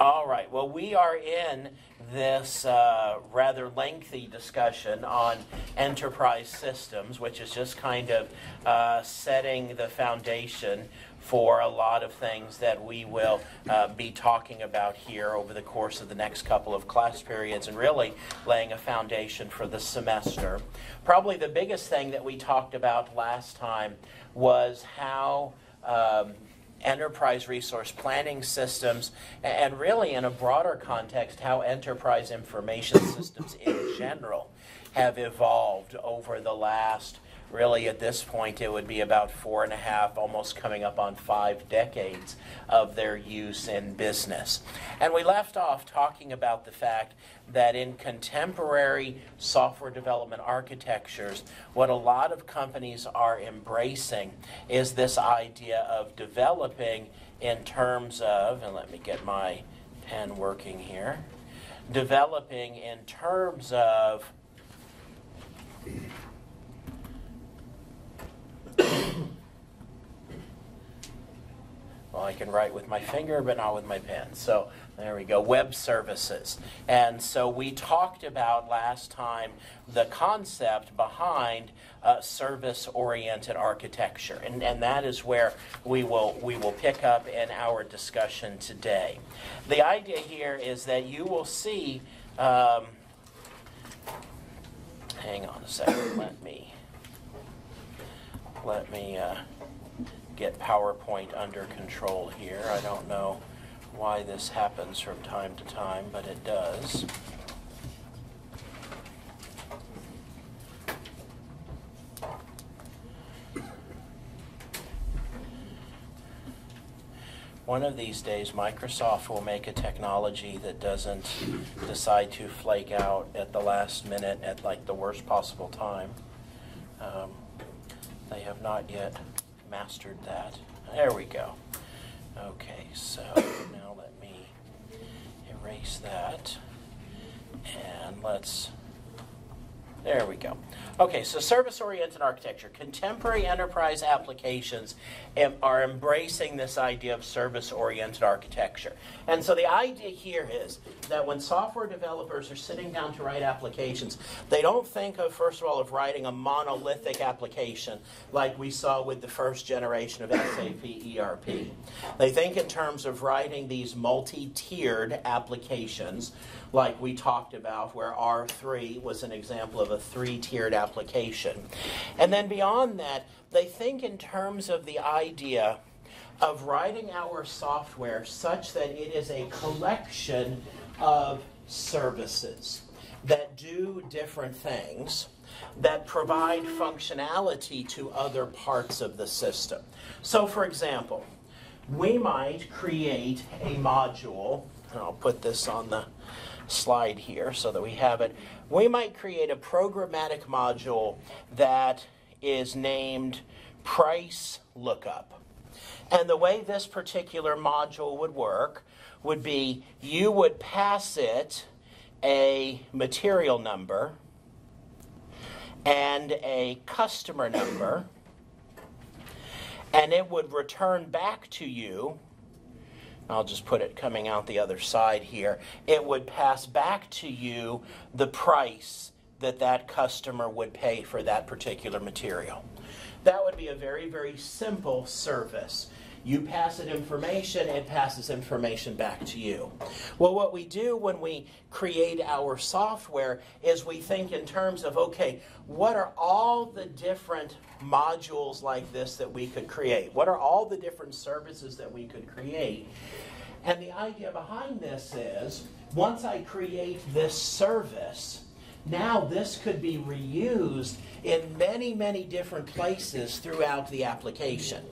All right. Well, we are in this uh, rather lengthy discussion on enterprise systems, which is just kind of uh, setting the foundation for a lot of things that we will uh, be talking about here over the course of the next couple of class periods and really laying a foundation for the semester. Probably the biggest thing that we talked about last time was how. Um, enterprise resource planning systems, and really in a broader context, how enterprise information systems in general have evolved over the last really at this point it would be about four and a half, almost coming up on five decades of their use in business. And we left off talking about the fact that in contemporary software development architectures, what a lot of companies are embracing is this idea of developing in terms of, and let me get my pen working here, developing in terms of well, I can write with my finger, but not with my pen. So there we go, web services. And so we talked about last time the concept behind uh, service-oriented architecture, and, and that is where we will we will pick up in our discussion today. The idea here is that you will see. Um, hang on a second. Let me let me uh, get PowerPoint under control here. I don't know why this happens from time to time, but it does. One of these days, Microsoft will make a technology that doesn't decide to flake out at the last minute at like the worst possible time. Um, they have not yet mastered that. There we go. Okay, so now let me erase that. And let's, there we go. Okay, so service oriented architecture. Contemporary enterprise applications are embracing this idea of service oriented architecture. And so the idea here is that when software developers are sitting down to write applications, they don't think of, first of all, of writing a monolithic application like we saw with the first generation of SAP ERP. They think in terms of writing these multi tiered applications like we talked about, where R3 was an example of a three tiered application. And then beyond that, they think in terms of the idea of writing our software such that it is a collection of services that do different things that provide functionality to other parts of the system. So, for example, we might create a module, and I'll put this on the slide here so that we have it. We might create a programmatic module that is named price lookup. And the way this particular module would work would be you would pass it a material number and a customer number, and it would return back to you I'll just put it coming out the other side here, it would pass back to you the price that that customer would pay for that particular material. That would be a very, very simple service. You pass it information, it passes information back to you. Well, what we do when we create our software is we think in terms of okay, what are all the different modules like this that we could create? What are all the different services that we could create? And the idea behind this is once I create this service, now this could be reused in many, many different places throughout the application.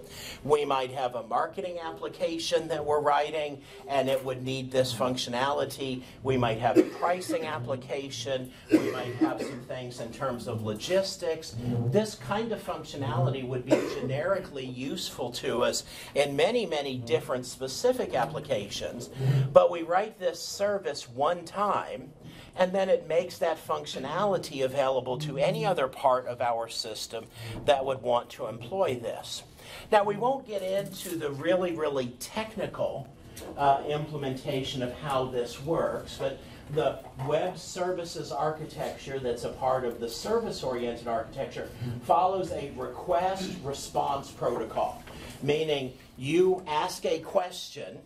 We might have a marketing application that we're writing and it would need this functionality. We might have a pricing application. We might have some things in terms of logistics. This kind of functionality would be generically useful to us in many, many different specific applications. But we write this service one time and then it makes that functionality available to any other part of our system that would want to employ this. Now, we won't get into the really, really technical uh, implementation of how this works, but the web services architecture that's a part of the service oriented architecture follows a request response protocol, meaning you ask a question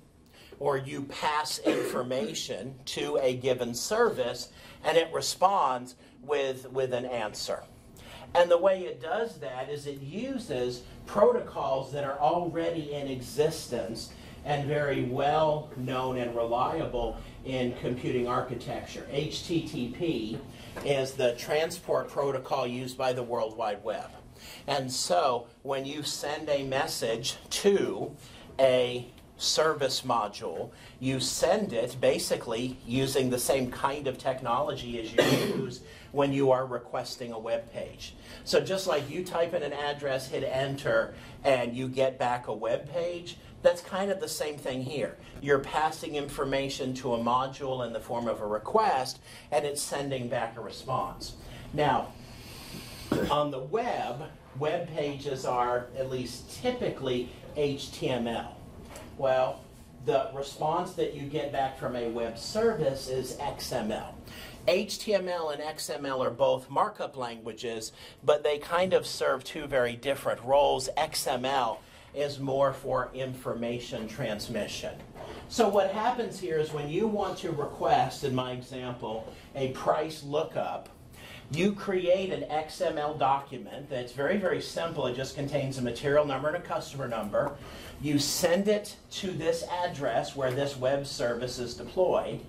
or you pass information to a given service and it responds with, with an answer. And the way it does that is it uses protocols that are already in existence and very well known and reliable in computing architecture. HTTP is the transport protocol used by the World Wide Web. And so when you send a message to a service module, you send it basically using the same kind of technology as you use when you are requesting a web page. So just like you type in an address, hit enter, and you get back a web page, that's kind of the same thing here. You're passing information to a module in the form of a request, and it's sending back a response. Now, on the web, web pages are at least typically HTML. Well, the response that you get back from a web service is XML. HTML and XML are both markup languages, but they kind of serve two very different roles. XML is more for information transmission. So what happens here is when you want to request, in my example, a price lookup, you create an XML document that's very, very simple. It just contains a material number and a customer number. You send it to this address where this web service is deployed,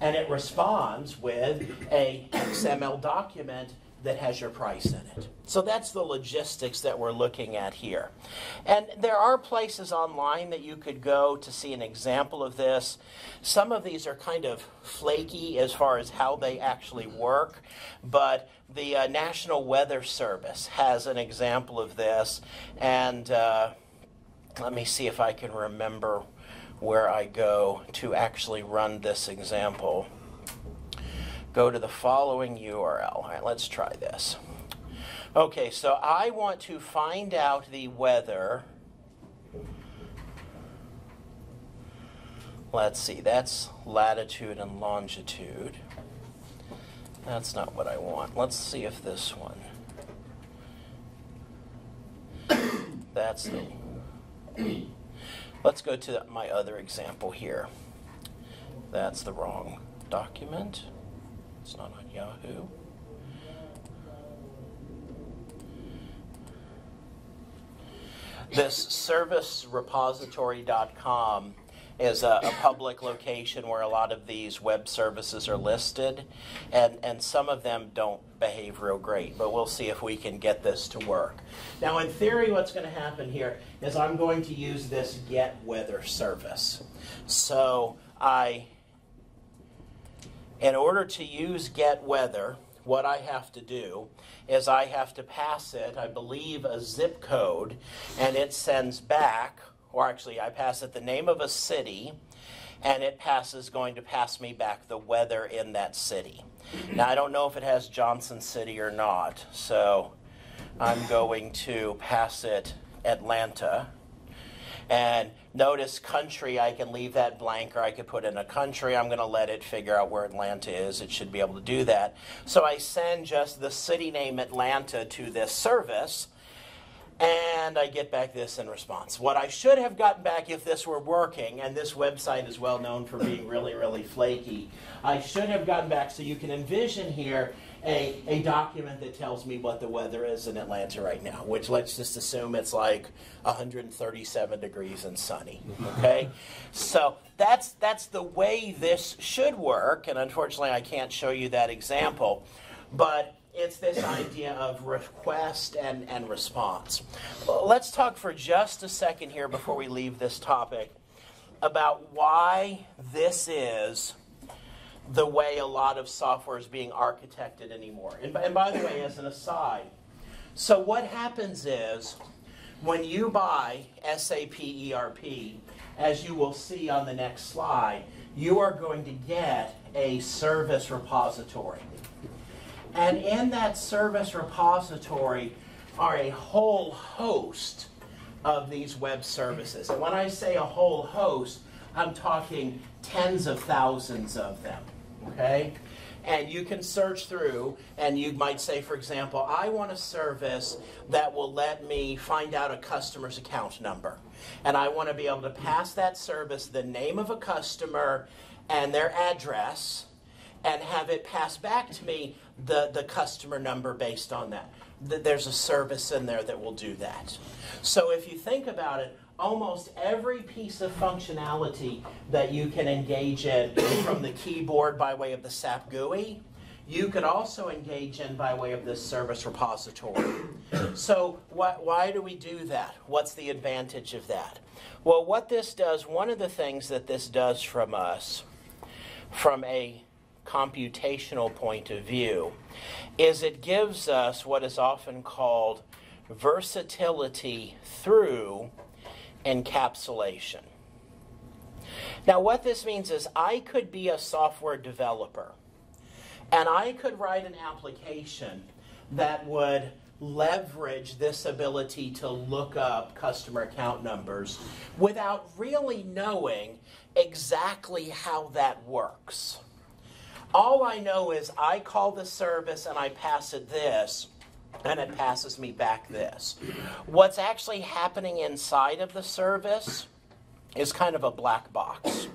and it responds with a XML document that has your price in it. So that's the logistics that we're looking at here. And there are places online that you could go to see an example of this. Some of these are kind of flaky as far as how they actually work, but the uh, National Weather Service has an example of this. And uh, let me see if I can remember where I go to actually run this example go to the following URL. All right, let's try this. Okay, so I want to find out the weather. Let's see, that's latitude and longitude. That's not what I want. Let's see if this one. That's the. Let's go to my other example here. That's the wrong document. It's not on Yahoo. This servicerepository.com is a, a, public location where a lot of these web services are listed, and, and some of them don't behave real great, but we'll see if we can get this to work. Now, in theory, what's going to happen here is I'm going to use this get weather service. So I in order to use get weather, what I have to do is I have to pass it, I believe, a zip code, and it sends back, or actually, I pass it the name of a city, and it passes going to pass me back the weather in that city. Now, I don't know if it has Johnson City or not, so I'm going to pass it Atlanta. And notice country, I can leave that blank or I could put in a country. I'm going to let it figure out where Atlanta is. It should be able to do that. So I send just the city name Atlanta to this service and I get back this in response. What I should have gotten back if this were working, and this website is well known for being really, really flaky, I should have gotten back so you can envision here a, a document that tells me what the weather is in Atlanta right now, which let's just assume it's like 137 degrees and sunny. Mm-hmm. Okay? so that's that's the way this should work, and unfortunately I can't show you that example. But it's this idea of request and, and response. Let's talk for just a second here before we leave this topic about why this is the way a lot of software is being architected anymore. And, and by the way, as an aside, so what happens is when you buy SAP ERP, as you will see on the next slide, you are going to get a service repository. And in that service repository are a whole host of these web services. And when I say a whole host, I'm talking tens of thousands of them. Okay? And you can search through, and you might say, for example, I want a service that will let me find out a customer's account number. And I want to be able to pass that service the name of a customer and their address and have it pass back to me the, the customer number based on that. There's a service in there that will do that. So if you think about it, almost every piece of functionality that you can engage in from the keyboard by way of the SAP GUI, you could also engage in by way of this service repository. So why, why do we do that? What's the advantage of that? Well, what this does, one of the things that this does from us, from a computational point of view, is it gives us what is often called versatility through encapsulation. Now, what this means is I could be a software developer and I could write an application that would leverage this ability to look up customer account numbers without really knowing exactly how that works. All I know is I call the service and I pass it this, and it passes me back this. What's actually happening inside of the service is kind of a black box.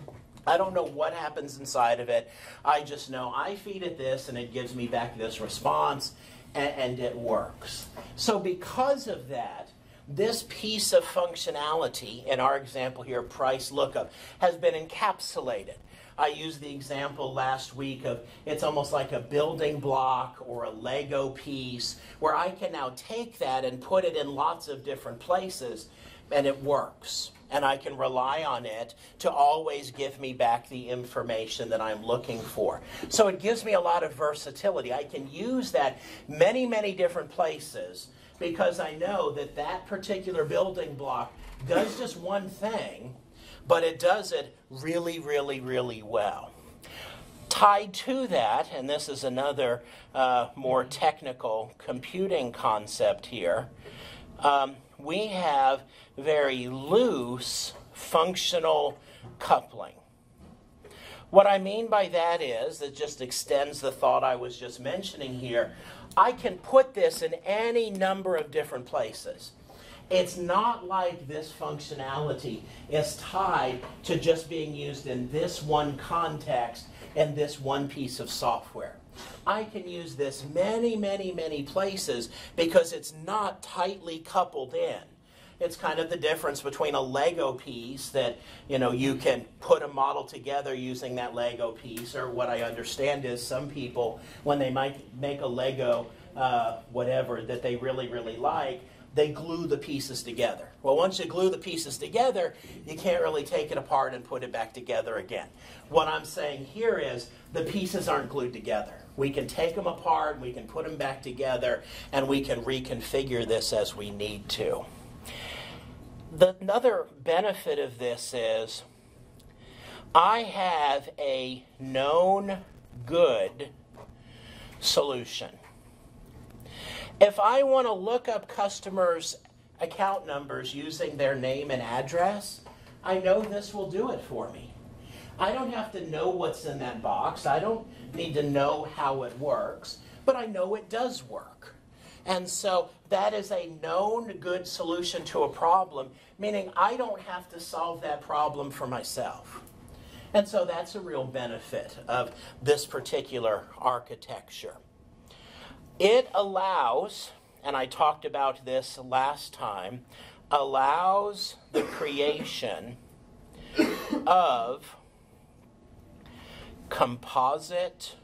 I don't know what happens inside of it. I just know I feed it this and it gives me back this response and, and it works. So, because of that, this piece of functionality, in our example here, price lookup, has been encapsulated. I used the example last week of it's almost like a building block or a Lego piece where I can now take that and put it in lots of different places and it works. And I can rely on it to always give me back the information that I'm looking for. So it gives me a lot of versatility. I can use that many, many different places because I know that that particular building block does just one thing but it does it really, really, really well. Tied to that, and this is another uh, more technical computing concept here, um, we have very loose functional coupling. What I mean by that is, it just extends the thought I was just mentioning here. I can put this in any number of different places. It's not like this functionality is tied to just being used in this one context and this one piece of software. I can use this many, many, many places because it's not tightly coupled in. It's kind of the difference between a Lego piece that, you know, you can put a model together using that Lego piece, or what I understand is some people, when they might make a Lego uh, whatever that they really, really like, they glue the pieces together. Well, once you glue the pieces together, you can't really take it apart and put it back together again. What I'm saying here is the pieces aren't glued together. We can take them apart, we can put them back together, and we can reconfigure this as we need to. The, another benefit of this is I have a known good solution. If I want to look up customers' account numbers using their name and address, I know this will do it for me. I don't have to know what's in that box. I don't need to know how it works, but I know it does work. And so that is a known good solution to a problem, meaning I don't have to solve that problem for myself. And so that's a real benefit of this particular architecture. It allows, and I talked about this last time, allows the creation of composite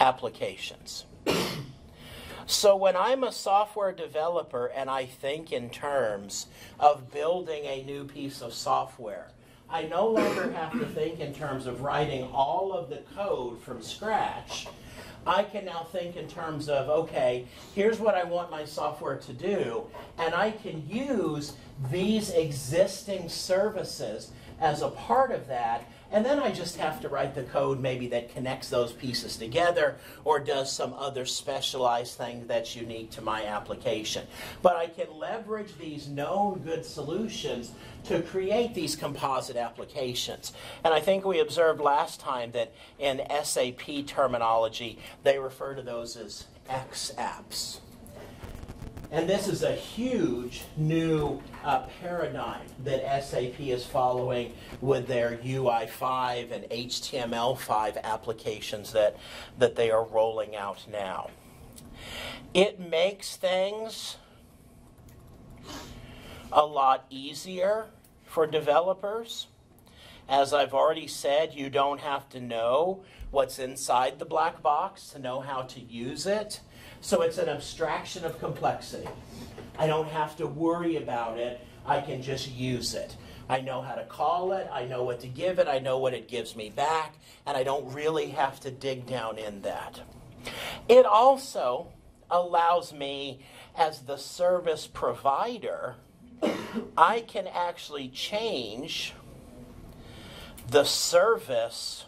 applications. So, when I'm a software developer and I think in terms of building a new piece of software, I no longer have to think in terms of writing all of the code from scratch. I can now think in terms of, okay, here's what I want my software to do, and I can use these existing services as a part of that. And then I just have to write the code maybe that connects those pieces together or does some other specialized thing that's unique to my application. But I can leverage these known good solutions to create these composite applications. And I think we observed last time that in SAP terminology, they refer to those as X apps. And this is a huge new uh, paradigm that SAP is following with their UI5 and HTML5 applications that, that they are rolling out now. It makes things a lot easier for developers. As I've already said, you don't have to know what's inside the black box to know how to use it. So it's an abstraction of complexity. I don't have to worry about it. I can just use it. I know how to call it. I know what to give it. I know what it gives me back. And I don't really have to dig down in that. It also allows me, as the service provider, I can actually change the service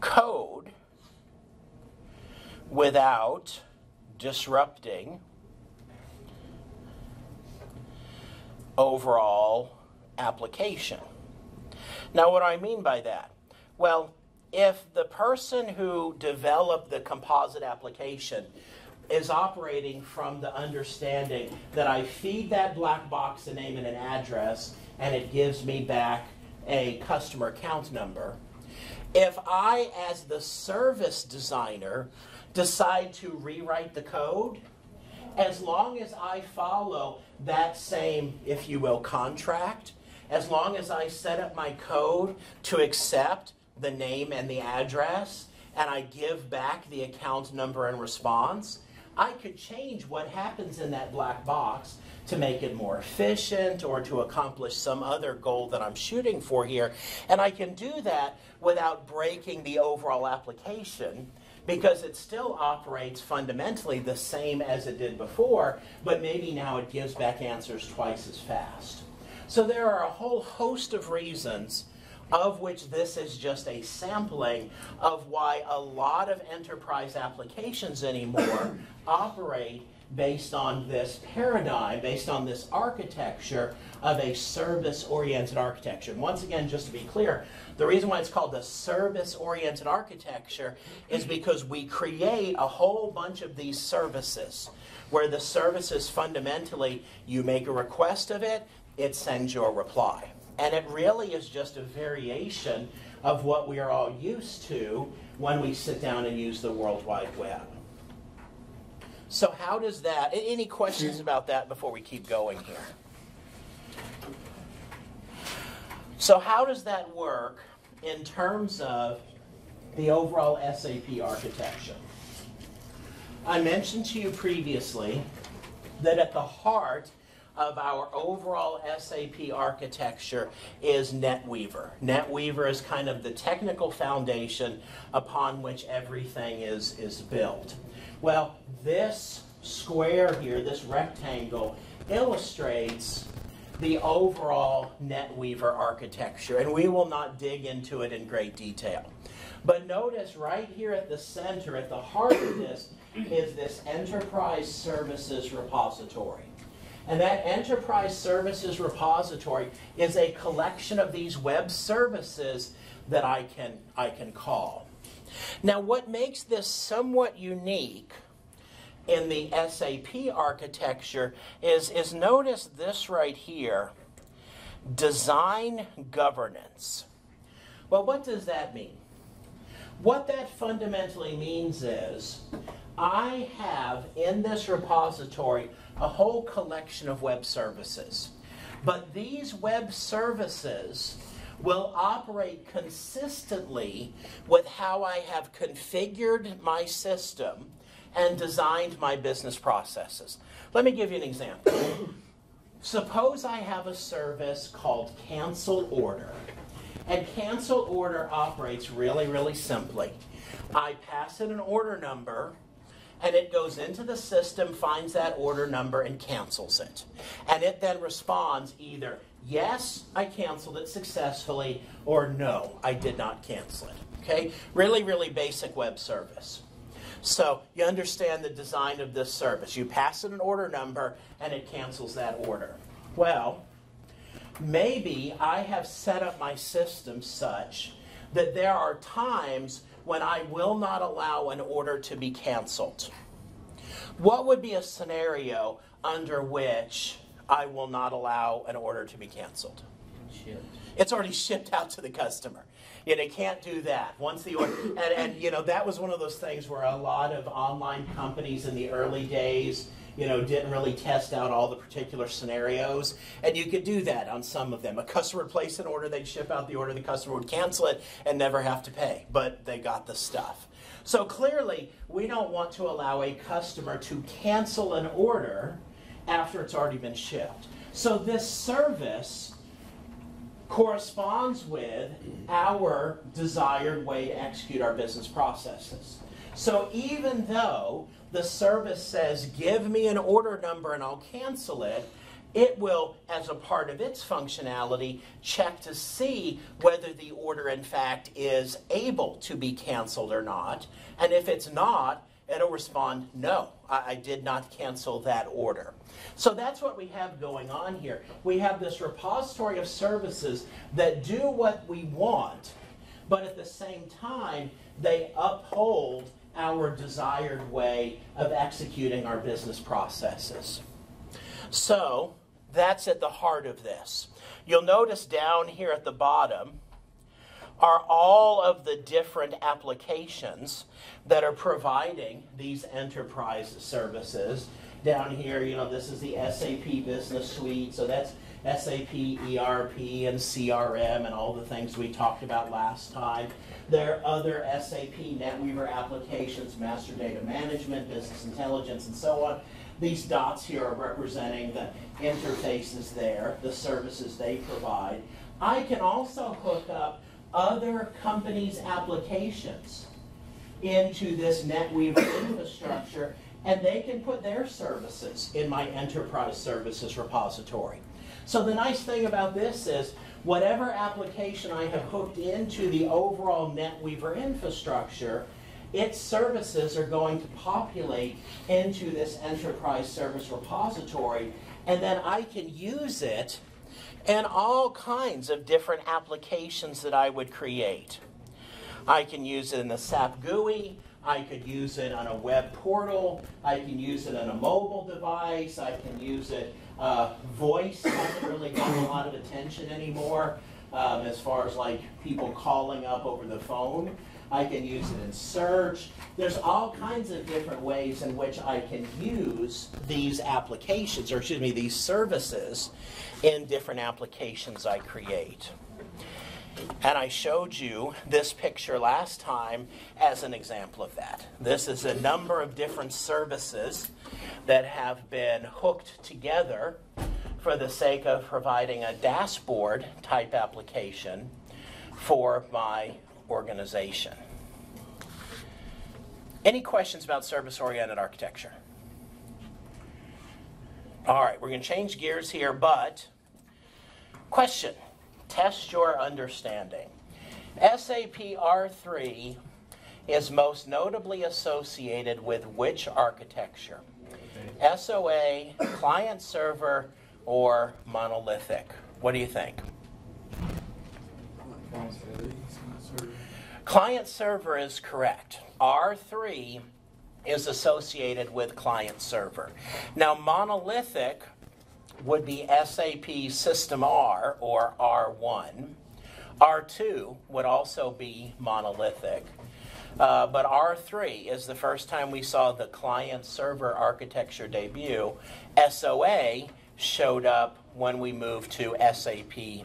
code without disrupting overall application. Now, what do I mean by that? Well, if the person who developed the composite application is operating from the understanding that I feed that black box a name and an address and it gives me back a customer account number, if I, as the service designer, decide to rewrite the code, as long as I follow that same, if you will, contract, as long as I set up my code to accept the name and the address, and I give back the account number and response, I could change what happens in that black box to make it more efficient or to accomplish some other goal that I'm shooting for here. And I can do that without breaking the overall application because it still operates fundamentally the same as it did before, but maybe now it gives back answers twice as fast. So there are a whole host of reasons of which this is just a sampling of why a lot of enterprise applications anymore operate based on this paradigm, based on this architecture of a service oriented architecture. And once again, just to be clear, the reason why it's called the service oriented architecture is because we create a whole bunch of these services where the services fundamentally you make a request of it, it sends you a reply. And it really is just a variation of what we are all used to when we sit down and use the World Wide Web. So, how does that, any questions about that before we keep going here? So, how does that work in terms of the overall SAP architecture? I mentioned to you previously that at the heart of our overall SAP architecture is NetWeaver. NetWeaver is kind of the technical foundation upon which everything is, is built. Well, this square here, this rectangle, illustrates the overall NetWeaver architecture, and we will not dig into it in great detail. But notice right here at the center, at the heart of this, is this Enterprise Services Repository. And that Enterprise Services Repository is a collection of these web services that I can, I can call. Now, what makes this somewhat unique in the SAP architecture is, is notice this right here design governance. Well, what does that mean? What that fundamentally means is I have in this repository a whole collection of web services. But these web services will operate consistently with how I have configured my system and designed my business processes. Let me give you an example. Suppose I have a service called cancel order. And cancel order operates really, really simply. I pass in an order number and it goes into the system, finds that order number, and cancels it. And it then responds either yes, I canceled it successfully, or no, I did not cancel it. Okay? Really, really basic web service. So you understand the design of this service. You pass it an order number and it cancels that order. Well, maybe I have set up my system such that there are times when I will not allow an order to be canceled. What would be a scenario under which I will not allow an order to be canceled? Shipped. It's already shipped out to the customer. You know, can't do that. Once the order, and, and you know, that was one of those things where a lot of online companies in the early days, you know, didn't really test out all the particular scenarios. And you could do that on some of them. A customer would place an order, they'd ship out the order, the customer would cancel it and never have to pay. But they got the stuff. So clearly, we don't want to allow a customer to cancel an order after it's already been shipped. So this service corresponds with our desired way to execute our business processes. So even though the service says, give me an order number and I'll cancel it, it will, as a part of its functionality, check to see whether the order in fact is able to be canceled or not. And if it's not, it'll respond, no, I, I, did not cancel that order. So that's what we have going on here. We have this repository of services that do what we want, but at the same time, they uphold our desired way of executing our business processes. So that's at the heart of this. You'll notice down here at the bottom, are all of the different applications that are providing these enterprise services. Down here, you know, this is the SAP Business Suite, so that's SAP, ERP, and CRM, and all the things we talked about last time. There are other SAP NetWeaver applications, Master Data Management, Business Intelligence, and so on. These dots here are representing the interfaces there, the services they provide. I can also hook up other companies' applications into this NetWeaver infrastructure, and they can put their services in my enterprise services repository. So the nice thing about this is whatever application I have hooked into the overall NetWeaver infrastructure, its services are going to populate into this enterprise service repository, and then I can use it and all kinds of different applications that I would create. I can use it in the SAP GUI. I could use it on a web portal. I can use it on a mobile device. I can use it. Uh, voice hasn't really gotten a lot of attention anymore um, as far as like people calling up over the phone. I can use it in search. There's all kinds of different ways in which I can use these applications, or excuse me, these services in different applications I create. And I showed you this picture last time as an example of that. This is a number of different services that have been hooked together for the sake of providing a dashboard type application for my organization. Any questions about service oriented architecture? All right, we're going to change gears here, but question test your understanding. SAP R3 is most notably associated with which architecture? SOA, client server, or monolithic? What do you think? Client server is correct. R3 is associated with client server. Now, monolithic would be SAP System R or R1. R2 would also be monolithic. Uh, but R3 is the first time we saw the client server architecture debut. SOA showed up when we moved to SAP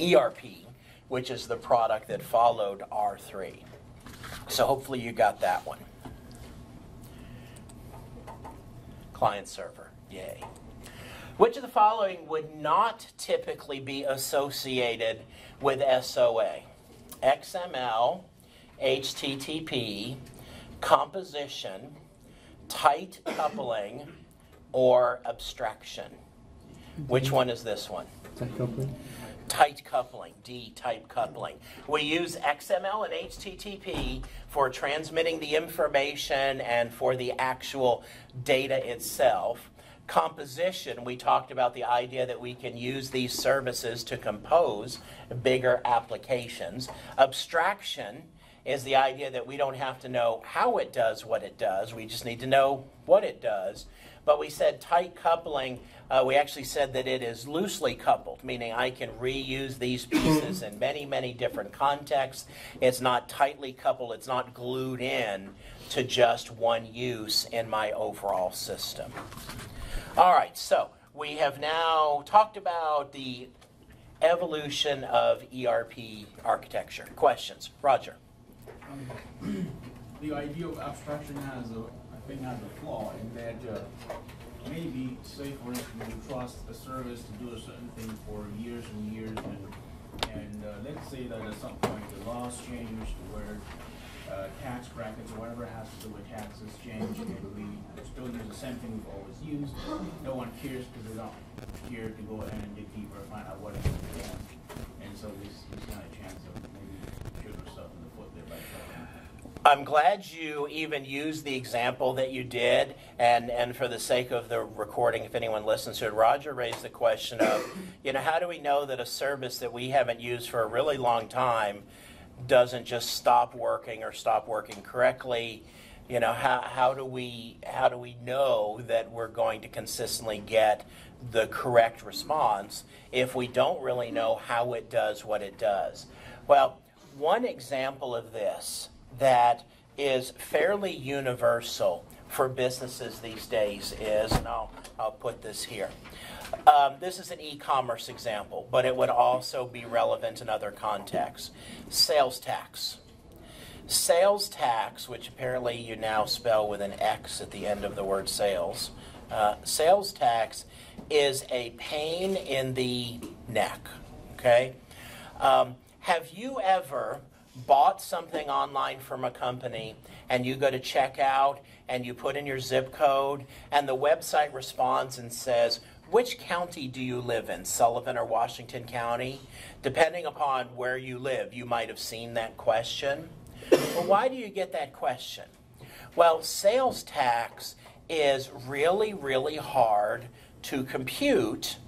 ERP which is the product that followed R3. So hopefully you got that one. Client server, yay. Which of the following would not typically be associated with SOA? XML, HTTP, composition, tight coupling, or abstraction? Which one is this one? Tight coupling? Tight coupling, D type coupling. We use XML and HTTP for transmitting the information and for the actual data itself. Composition, we talked about the idea that we can use these services to compose bigger applications. Abstraction is the idea that we don't have to know how it does what it does, we just need to know what it does. But we said tight coupling, uh, we actually said that it is loosely coupled, meaning I can reuse these pieces in many, many different contexts. It's not tightly coupled, it's not glued in to just one use in my overall system. All right, so we have now talked about the evolution of ERP architecture. Questions? Roger. Um, the idea of abstraction has a thing has a flaw in that uh, maybe, say for instance, you trust a service to do a certain thing for years and years, and, and uh, let's say that at some point the laws change where uh, tax brackets or whatever has to do with taxes change, and we still use the same thing we've always used. No one cares because they don't care to go ahead and dig deeper and find out what it is. And so there's not a chance of maybe shooting ourselves in the foot there by I'm glad you even used the example that you did, and, and for the sake of the recording, if anyone listens to it, Roger raised the question of, you know, how do we know that a service that we haven't used for a really long time doesn't just stop working or stop working correctly? You know, how, how do we how do we know that we're going to consistently get the correct response if we don't really know how it does what it does? Well, one example of this that is fairly universal for businesses these days is, and I'll, I'll put this here. Um, this is an e commerce example, but it would also be relevant in other contexts. Sales tax. Sales tax, which apparently you now spell with an X at the end of the word sales, uh, sales tax is a pain in the neck. Okay? Um, have you ever bought something online from a company and you go to checkout and you put in your zip code and the website responds and says, which county do you live in, Sullivan or Washington County? Depending upon where you live, you might have seen that question. Well, why do you get that question? Well, sales tax is really, really hard to compute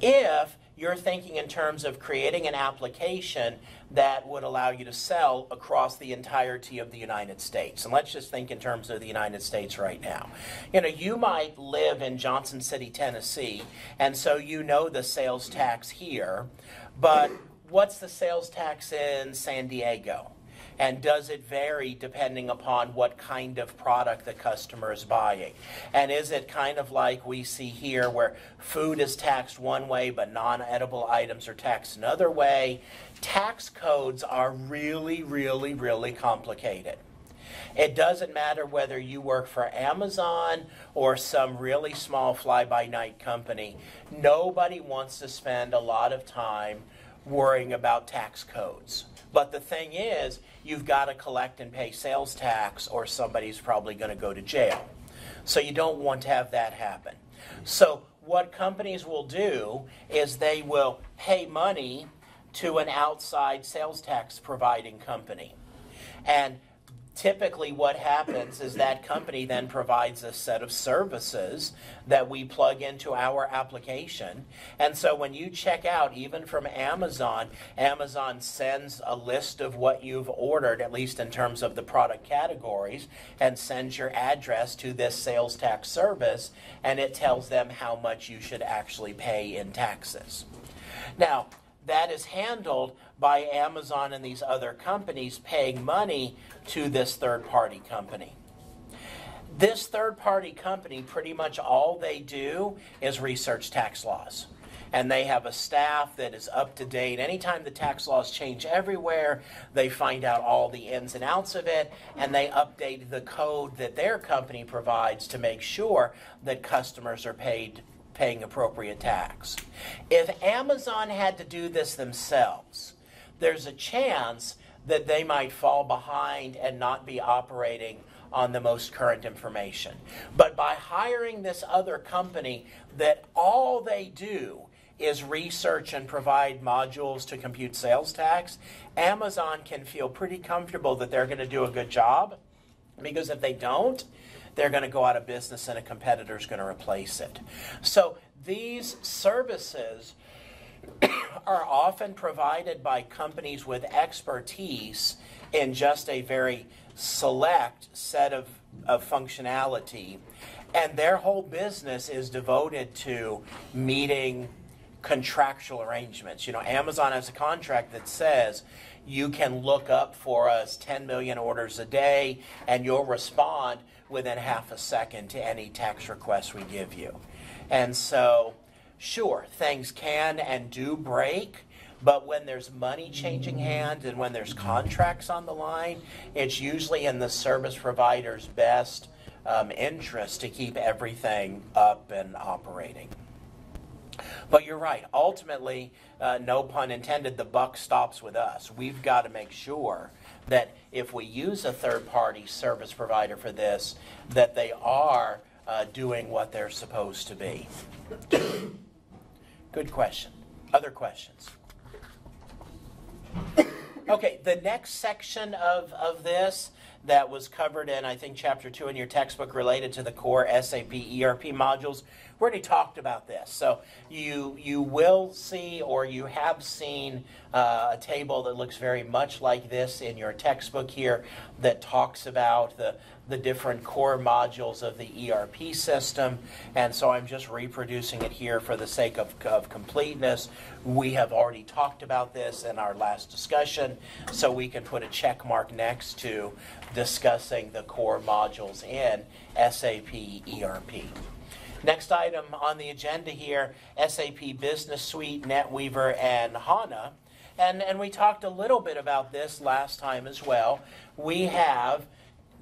if you're thinking in terms of creating an application that would allow you to sell across the entirety of the United States. And let's just think in terms of the United States right now. You know, you might live in Johnson City, Tennessee, and so you know the sales tax here, but what's the sales tax in San Diego? And does it vary depending upon what kind of product the customer is buying? And is it kind of like we see here where food is taxed one way but non edible items are taxed another way? Tax codes are really, really, really complicated. It doesn't matter whether you work for Amazon or some really small fly by night company. Nobody wants to spend a lot of time worrying about tax codes. But the thing is, you've got to collect and pay sales tax, or somebody's probably going to go to jail. So you don't want to have that happen. So, what companies will do is they will pay money to an outside sales tax providing company. And typically what happens is that company then provides a set of services that we plug into our application. And so when you check out even from amazon amazon sends a list of what you've ordered at least in terms of the product categories and sends your address to this sales tax service and it tells them how much you should actually pay in taxes. Now that is handled by Amazon and these other companies paying money to this third party company. This third party company, pretty much all they do is research tax laws. And they have a staff that is up to date. Anytime the tax laws change everywhere, they find out all the ins and outs of it, and they update the code that their company provides to make sure that customers are paid paying appropriate tax. If Amazon had to do this themselves, there's a chance that they might fall behind and not be operating on the most current information. But by hiring this other company that all they do is research and provide modules to compute sales tax, Amazon can feel pretty comfortable that they're going to do a good job because if they don't, they're going to go out of business and a competitor is going to replace it. So these services are often provided by companies with expertise in just a very select set of, of functionality. And their whole business is devoted to meeting contractual arrangements. You know, Amazon has a contract that says you can look up for us 10 million orders a day and you'll respond within half a second to any tax request we give you. And so, sure, things can and do break. But when there's money changing hands and when there's contracts on the line, it's usually in the service provider's best um, interest to keep everything up and operating. But you're right. Ultimately, uh, no pun intended, the buck stops with us. We've got to make sure that if we use a third party service provider for this, that they are uh, doing what they're supposed to be. Good question. Other questions? Okay, the next section of, of this that was covered in, I think, chapter two in your textbook related to the core SAP ERP modules. We already talked about this. So you, you will see or you have seen uh, a table that looks very much like this in your textbook here that talks about the, the different core modules of the ERP system. And so I'm just reproducing it here for the sake of, of completeness. We have already talked about this in our last discussion, so we can put a check mark next to discussing the core modules in SAP ERP. Next item on the agenda here SAP Business Suite, NetWeaver, and HANA. And, and we talked a little bit about this last time as well. We have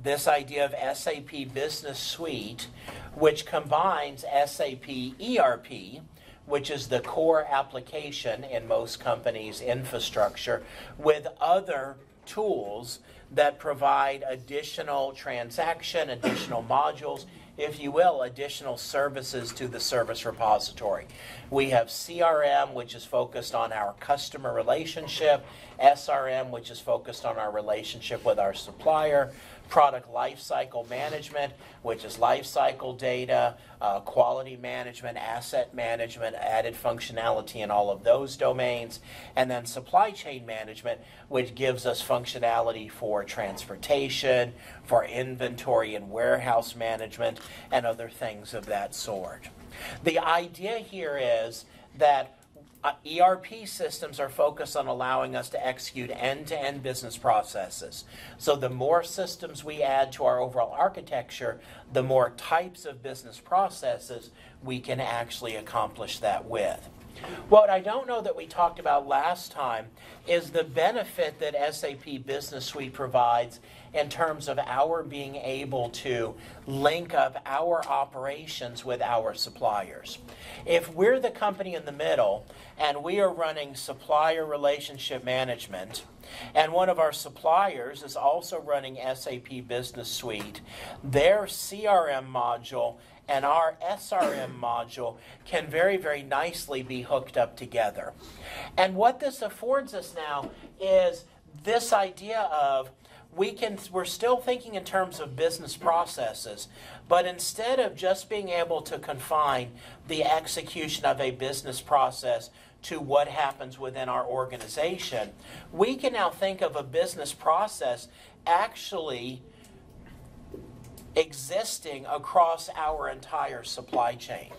this idea of SAP Business Suite, which combines SAP ERP, which is the core application in most companies' infrastructure, with other tools that provide additional transaction, additional modules, if you will, additional services to the service repository. We have CRM, which is focused on our customer relationship, SRM, which is focused on our relationship with our supplier, product lifecycle management, which is lifecycle data, uh, quality management, asset management, added functionality in all of those domains, and then supply chain management, which gives us functionality for transportation, for inventory and warehouse management, and other things of that sort. The idea here is that uh, ERP systems are focused on allowing us to execute end to end business processes. So, the more systems we add to our overall architecture, the more types of business processes we can actually accomplish that with. What I don't know that we talked about last time is the benefit that SAP Business Suite provides in terms of our being able to link up our operations with our suppliers. If we're the company in the middle and we are running supplier relationship management, and one of our suppliers is also running SAP Business Suite, their CRM module and our SRM module can very, very nicely be hooked up together. And what this affords us now is this idea of we can we're still thinking in terms of business processes but instead of just being able to confine the execution of a business process to what happens within our organization we can now think of a business process actually existing across our entire supply chain.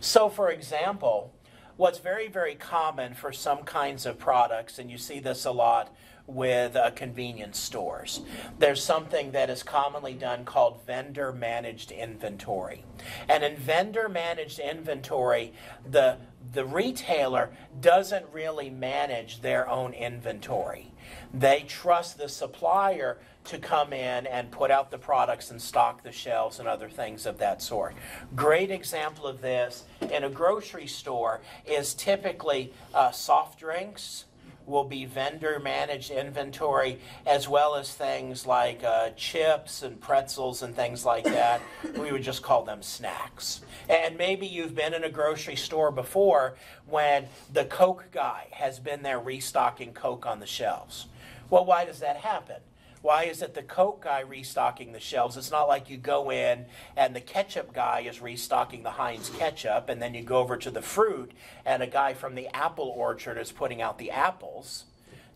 So for example what's very very common for some kinds of products and you see this a lot with uh, convenience stores. There's something that is commonly done called vendor managed inventory. And in vendor managed inventory, the, the retailer doesn't really manage their own inventory. They trust the supplier to come in and put out the products and stock the shelves and other things of that sort. Great example of this in a grocery store is typically uh, soft drinks will be vendor managed inventory, as well as things like uh, chips and pretzels and things like that. we would just call them snacks. And maybe you've been in a grocery store before when the Coke guy has been there restocking Coke on the shelves. Well, why does that happen? Why is it the Coke guy restocking the shelves? It's not like you go in and the ketchup guy is restocking the Heinz ketchup, and then you go over to the fruit and a guy from the apple orchard is putting out the apples.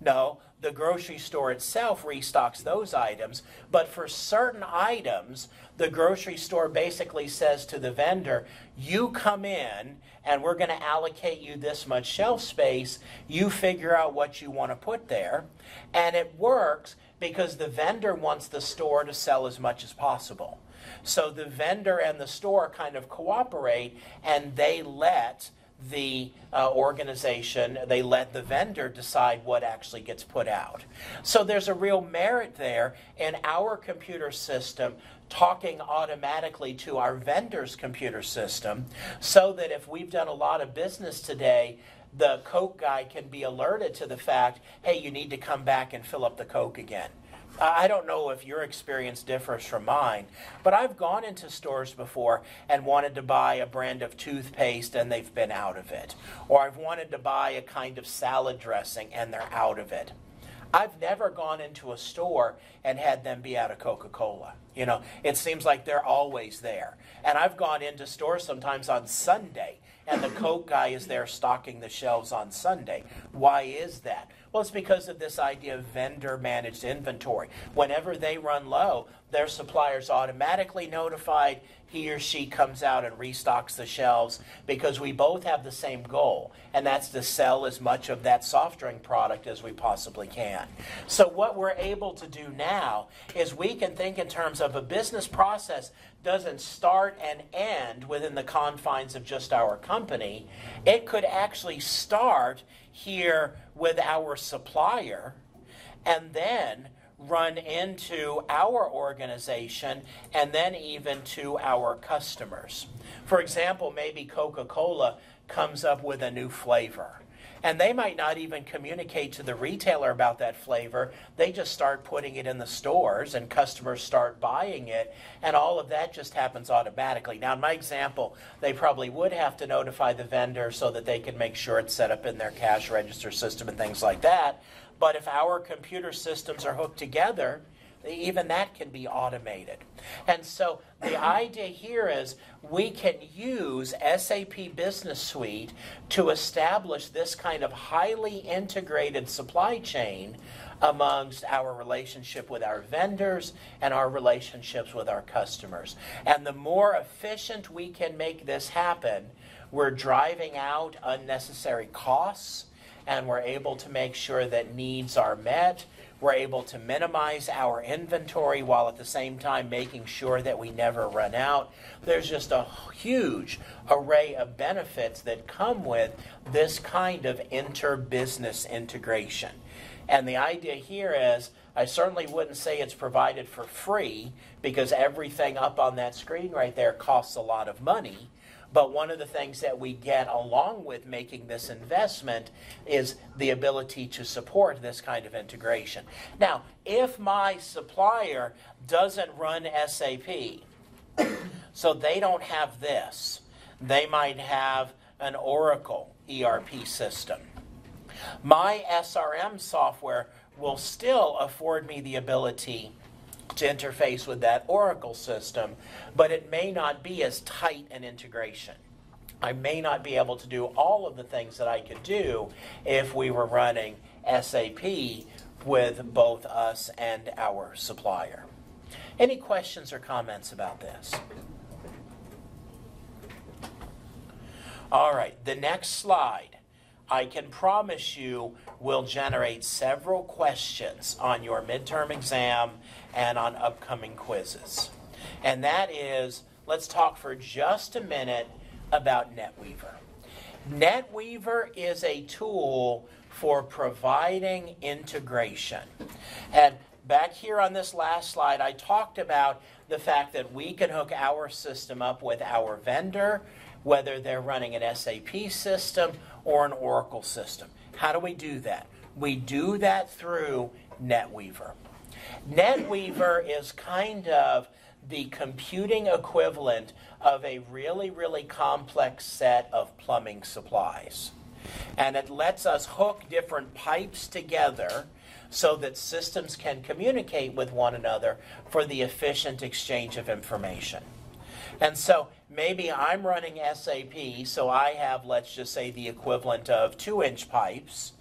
No, the grocery store itself restocks those items, but for certain items, the grocery store basically says to the vendor, You come in and we're going to allocate you this much shelf space. You figure out what you want to put there. And it works because the vendor wants the store to sell as much as possible. So the vendor and the store kind of cooperate and they let the uh, organization, they let the vendor decide what actually gets put out. So there's a real merit there in our computer system talking automatically to our vendor's computer system so that if we've done a lot of business today, the Coke guy can be alerted to the fact, hey, you need to come back and fill up the Coke again. I don't know if your experience differs from mine, but I've gone into stores before and wanted to buy a brand of toothpaste and they've been out of it. Or I've wanted to buy a kind of salad dressing and they're out of it. I've never gone into a store and had them be out of Coca Cola. You know, it seems like they're always there. And I've gone into stores sometimes on Sunday and the Coke guy is there stocking the shelves on Sunday. Why is that? Well, it's because of this idea of vendor managed inventory. Whenever they run low, their supplier's automatically notified. He or she comes out and restocks the shelves because we both have the same goal, and that's to sell as much of that soft drink product as we possibly can. So, what we're able to do now is we can think in terms of a business process doesn't start and end within the confines of just our company. It could actually start here with our supplier and then run into our organization and then even to our customers. For example, maybe Coca Cola comes up with a new flavor. And they might not even communicate to the retailer about that flavor. They just start putting it in the stores and customers start buying it. And all of that just happens automatically. Now, in my example, they probably would have to notify the vendor so that they can make sure it's set up in their cash register system and things like that. But if our computer systems are hooked together, even that can be automated. And so the idea here is we can use SAP Business Suite to establish this kind of highly integrated supply chain amongst our relationship with our vendors and our relationships with our customers. And the more efficient we can make this happen, we're driving out unnecessary costs and we're able to make sure that needs are met we're able to minimize our inventory while at the same time making sure that we never run out. There's just a huge array of benefits that come with this kind of inter-business integration. And the idea here is I certainly wouldn't say it's provided for free because everything up on that screen right there costs a lot of money. But one of the things that we get along with making this investment is the ability to support this kind of integration. Now, if my supplier doesn't run SAP, so they don't have this, they might have an Oracle ERP system. My SRM software will still afford me the ability to interface with that Oracle system, but it may not be as tight an integration. I may not be able to do all of the things that I could do if we were running SAP with both us and our supplier. Any questions or comments about this? All right, the next slide I can promise you will generate several questions on your midterm exam and on upcoming quizzes. And that is let's talk for just a minute about NetWeaver. NetWeaver is a tool for providing integration. And back here on this last slide, I talked about the fact that we can hook our system up with our vendor, whether they're running an SAP system or an Oracle system. How do we do that? We do that through NetWeaver. NetWeaver is kind of the computing equivalent of a really, really complex set of plumbing supplies. And it lets us hook different pipes together so that systems can communicate with one another for the efficient exchange of information. And so maybe I'm running SAP, so I have, let's just say, the equivalent of two inch pipes,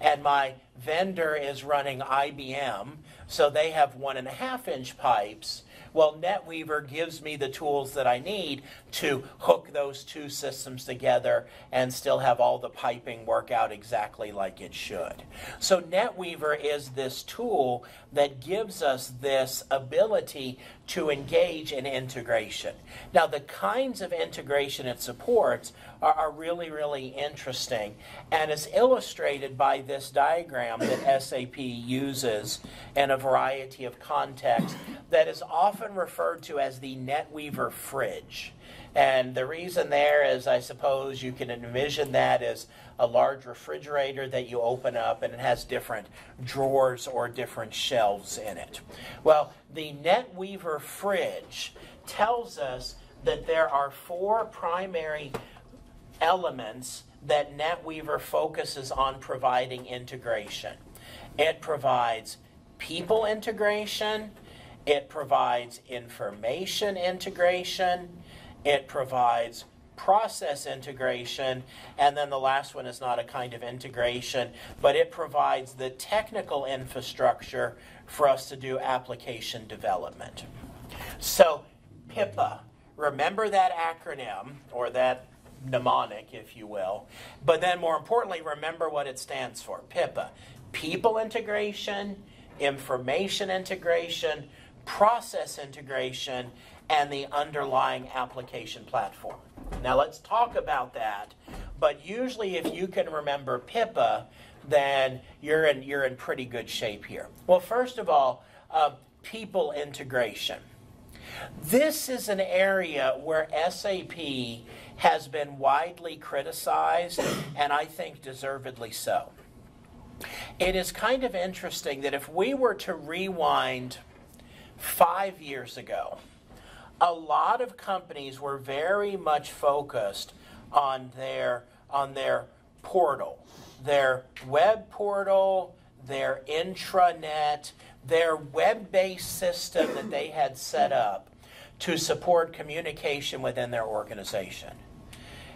and my vendor is running IBM, so they have one and a half inch pipes. Well, NetWeaver gives me the tools that I need to hook those two systems together and still have all the piping work out exactly like it should. So, NetWeaver is this tool that gives us this ability to engage in integration. Now, the kinds of integration it supports are, are really, really interesting and is illustrated by this diagram that SAP uses in a variety of contexts that is often referred to as the NetWeaver fridge. And the reason there is, I suppose, you can envision that as a large refrigerator that you open up and it has different drawers or different shelves in it. Well, the NetWeaver fridge tells us that there are four primary elements that NetWeaver focuses on providing integration. It provides people integration, it provides information integration, it provides process integration, and then the last one is not a kind of integration, but it provides the technical infrastructure for us to do application development. So, PIPA, remember that acronym or that mnemonic, if you will, but then more importantly, remember what it stands for PIPA people integration, information integration, process integration, and the underlying application platform. Now let's talk about that. But usually, if you can remember PIPA, then you're in, you're in pretty good shape here. Well, first of all, uh, people integration. This is an area where SAP has been widely criticized, and I think deservedly so. It is kind of interesting that if we were to rewind five years ago, a lot of companies were very much focused on their on their portal, their web portal, their intranet, their web-based system that they had set up to support communication within their organization.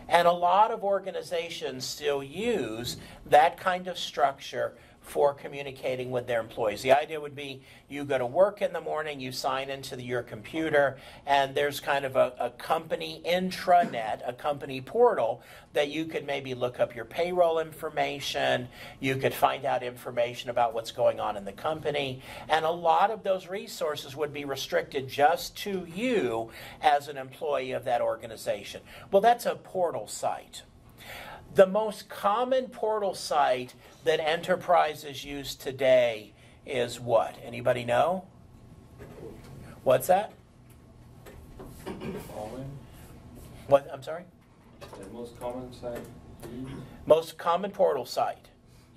And a lot of organizations still use that kind of structure for communicating with their employees. The idea would be you go to work in the morning, you sign into the, your computer, and there's kind of a, a, company intranet, a company portal that you could maybe look up your payroll information, you could find out information about what's going on in the company, and a lot of those resources would be restricted just to you as an employee of that organization. Well, that's a portal site. The most common portal site that enterprises use today is what? Anybody know? What's that? What? I'm sorry. The most common site. Most common portal site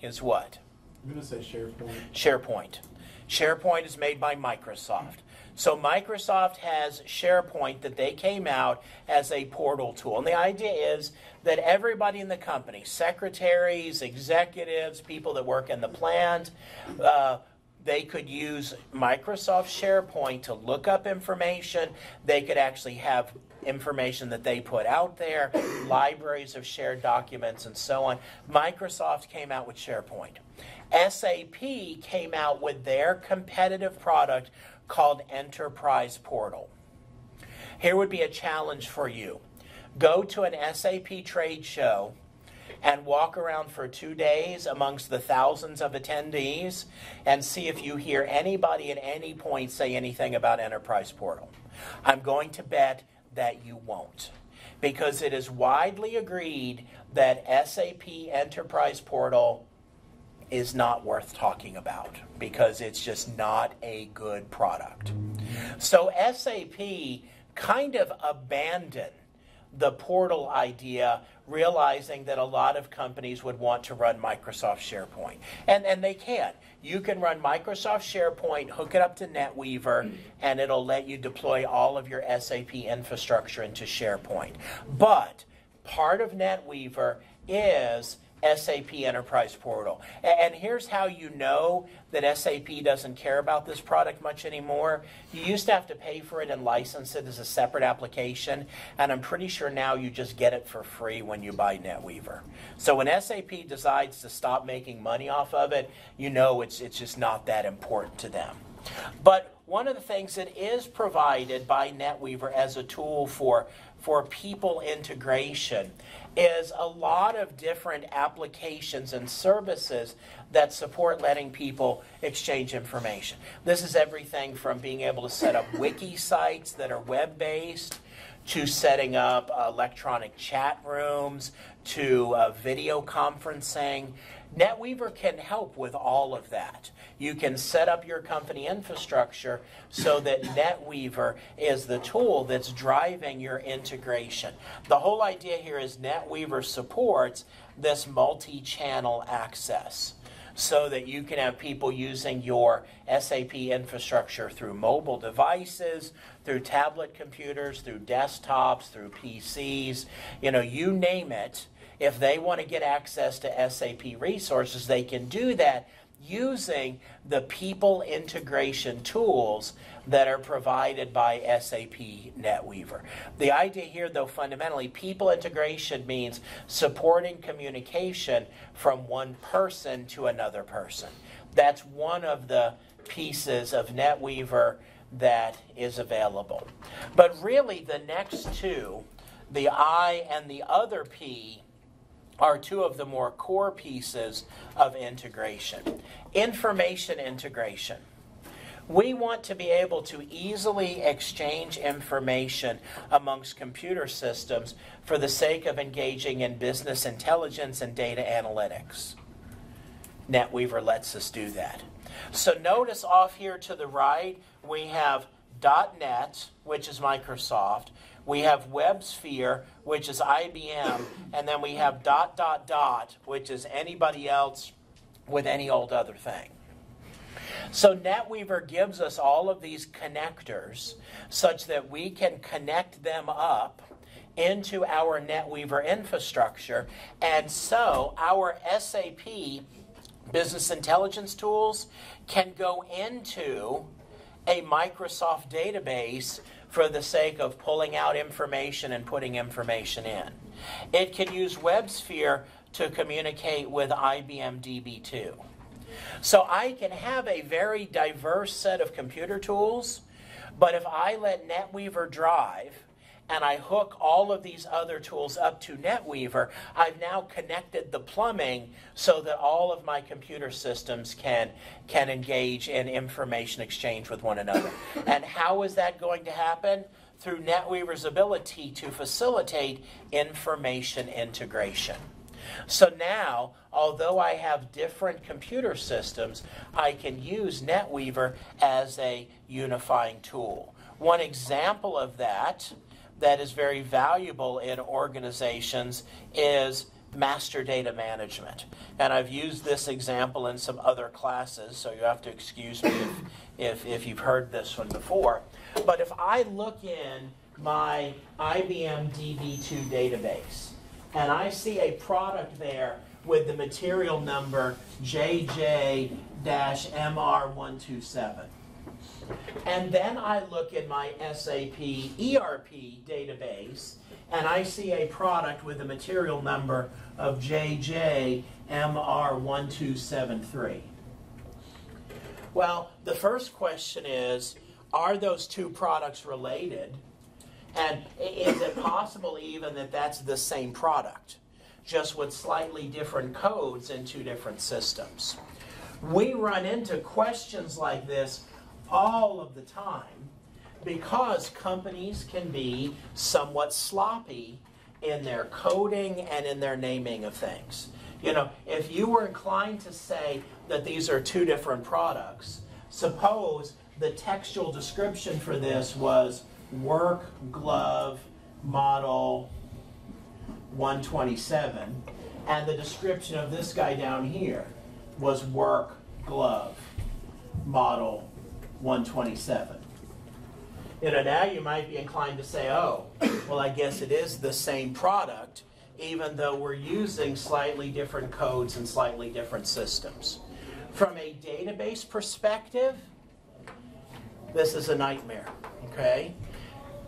is what? I'm going to say SharePoint. SharePoint. SharePoint is made by Microsoft. So Microsoft has SharePoint that they came out as a portal tool. And the idea is that everybody in the company, secretaries, executives, people that work in the plant, uh, they could use Microsoft SharePoint to look up information. They could actually have information that they put out there, libraries of shared documents, and so on. Microsoft came out with SharePoint. SAP came out with their competitive product called Enterprise Portal. Here would be a challenge for you go to an SAP trade show and walk around for two days amongst the thousands of attendees and see if you hear anybody at any point say anything about Enterprise Portal. I'm going to bet that you won't. Because it is widely agreed that SAP Enterprise Portal is not worth talking about because it's just not a good product. So SAP kind of abandoned the portal idea, realizing that a lot of companies would want to run Microsoft SharePoint. And, and they can. You can run Microsoft SharePoint, hook it up to NetWeaver, and it'll let you deploy all of your SAP infrastructure into SharePoint. But part of NetWeaver is SAP Enterprise Portal. And here's how you know that SAP doesn't care about this product much anymore. You used to have to pay for it and license it as a separate application, and I'm pretty sure now you just get it for free when you buy NetWeaver. So when SAP decides to stop making money off of it, you know it's, it's just not that important to them. But one of the things that is provided by NetWeaver as a tool for, for people integration is a lot of different applications and services that support letting people exchange information. This is everything from being able to set up wiki sites that are web based to setting up electronic chat rooms to uh, video conferencing. NetWeaver can help with all of that. You can set up your company infrastructure so that NetWeaver is the tool that's driving your integration. The whole idea here is NetWeaver supports this multi channel access so that you can have people using your SAP infrastructure through mobile devices, through tablet computers, through desktops, through PCs, you know, you name it if they want to get access to SAP resources, they can do that using the people integration tools that are provided by SAP NetWeaver. The idea here, though, fundamentally, people integration means supporting communication from one person to another person. That's one of the pieces of NetWeaver that is available. But really, the next two, the I and the other P, are two of the more core pieces of integration. Information integration. We want to be able to easily exchange information amongst computer systems for the sake of engaging in business intelligence and data analytics. NetWeaver lets us do that. So notice off here to the right, we have .NET, which is Microsoft. We have WebSphere, which is IBM, and then we have dot dot dot, which is anybody else with any old other thing. So NetWeaver gives us all of these connectors such that we can connect them up into our NetWeaver infrastructure. And so our SAP business intelligence tools can go into a Microsoft database for the sake of pulling out information and putting information in. It can use WebSphere to communicate with IBM DB2. So I can have a very diverse set of computer tools, but if I let NetWeaver drive, and I hook all of these other tools up to NetWeaver, I've now connected the plumbing so that all of my computer systems can, can engage in information exchange with one another. and how is that going to happen? Through NetWeaver's ability to facilitate information integration. So now, although I have different computer systems, I can use NetWeaver as a unifying tool. One example of that that is very valuable in organizations is master data management. And I've used this example in some other classes, so you have to excuse me if, if, if you've heard this one before. But if I look in my IBM DB2 database and I see a product there with the material number JJ MR127, and then I look in my SAP ERP database and I see a product with a material number of JJMR1273. Well, the first question is are those two products related? And is it possible even that that's the same product, just with slightly different codes in two different systems? We run into questions like this all of the time because companies can be somewhat sloppy in their coding and in their naming of things. You know, if you were inclined to say that these are two different products, suppose the textual description for this was work glove model 127, and the description of this guy down here was work glove model 127. You know, now you might be inclined to say, oh, well, I guess it is the same product, even though we're using slightly different codes and slightly different systems. From a database perspective, this is a nightmare, okay?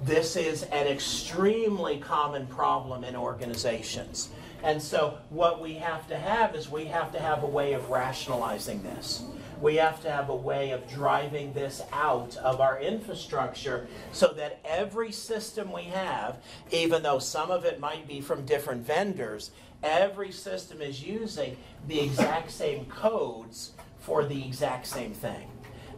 This is an extremely common problem in organizations. And so, what we have to have is we have to have a way of rationalizing this. We have to have a way of driving this out of our infrastructure so that every system we have, even though some of it might be from different vendors, every system is using the exact same codes for the exact same thing.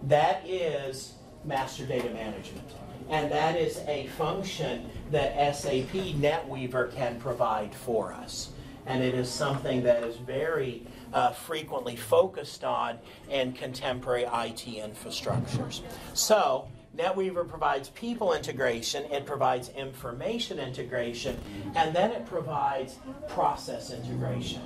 That is master data management. And that is a function that SAP NetWeaver can provide for us. And it is something that is very uh, frequently focused on in contemporary IT infrastructures. So, NetWeaver provides people integration, it provides information integration, and then it provides process integration.